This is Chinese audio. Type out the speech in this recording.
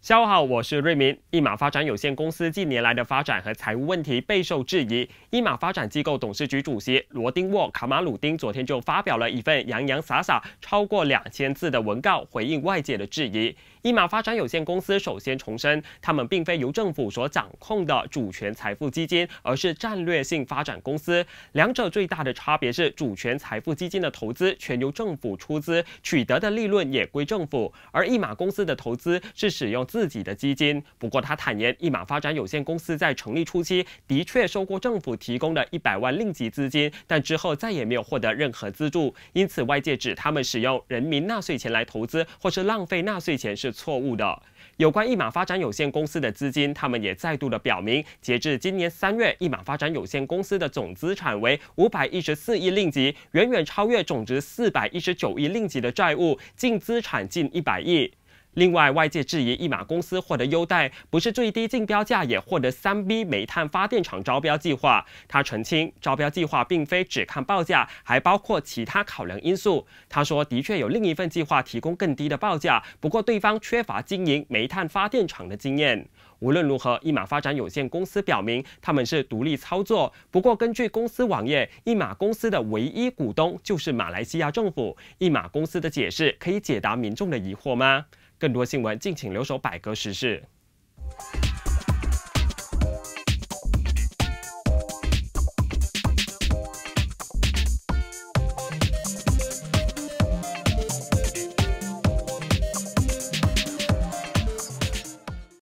下午好，我是瑞明。一马发展有限公司近年来的发展和财务问题备受质疑。一马发展机构董事局主席罗丁沃卡马鲁丁昨天就发表了一份洋洋洒洒超过两千字的文告，回应外界的质疑。一马发展有限公司首先重申，他们并非由政府所掌控的主权财富基金，而是战略性发展公司。两者最大的差别是，主权财富基金的投资全由政府出资，取得的利润也归政府；而一马公司的投资是使用自己的基金。不过，他坦言，一马发展有限公司在成立初期的确收过政府提供的一百万令吉资金，但之后再也没有获得任何资助。因此，外界指他们使用人民纳税钱来投资，或是浪费纳税钱是。错误的。有关一马发展有限公司的资金，他们也再度的表明，截至今年三月，一马发展有限公司的总资产为五百一十四亿令吉，远远超越总值四百一十九亿令吉的债务，净资产近一百亿。另外，外界质疑一马公司获得优待，不是最低竞标价，也获得三 B 煤炭发电厂招标计划。他澄清，招标计划并非只看报价，还包括其他考量因素。他说，的确有另一份计划提供更低的报价，不过对方缺乏经营煤炭发电厂的经验。无论如何，一马发展有限公司表明他们是独立操作。不过，根据公司网页，一马公司的唯一股东就是马来西亚政府。一马公司的解释可以解答民众的疑惑吗？更多新闻，敬请留守百科时事。